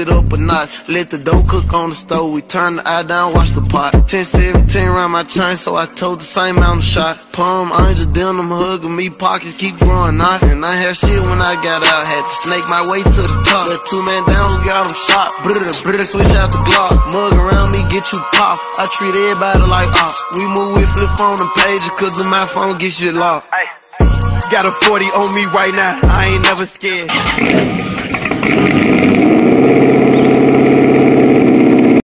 it up a notch. Let the dough cook on the stove. We turn the eye down, watch the pot. 10 17 around my chain, so I told the same amount of shot. Palm angel, denim hugging me, pockets keep growing out. And I had shit when I got out. Had to snake my way to the top. Let two man down, who got him shot. Brr, brr, switch out the Glock. Mug around me, get you pop. I treat everybody like ah. We move with flip on the pages, cause of my phone get shit locked. Got a 40 on me right now, I ain't never scared.